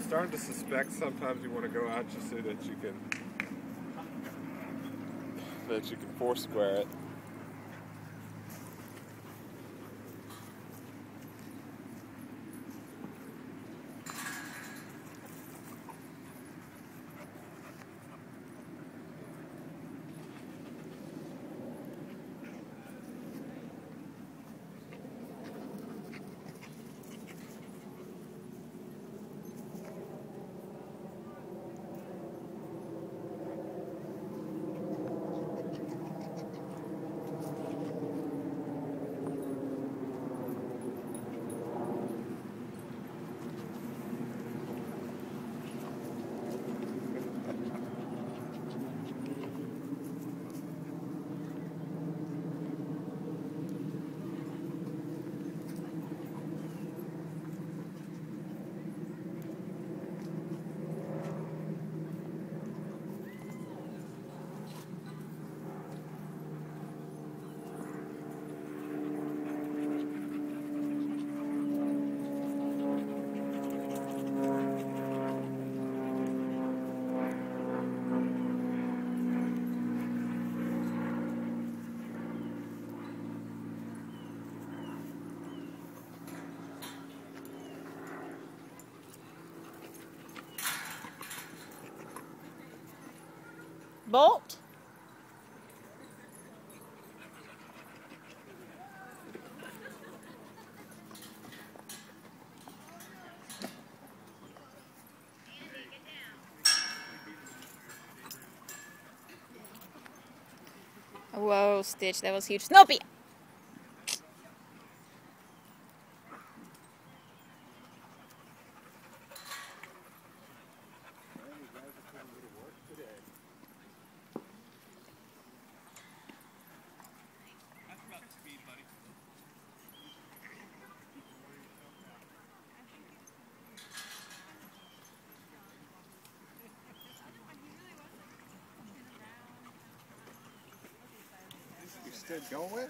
starting to suspect sometimes you want to go out just so that you can that you can four square it. Bolt. Whoa, Stitch, that was huge. Snoopy! You still going?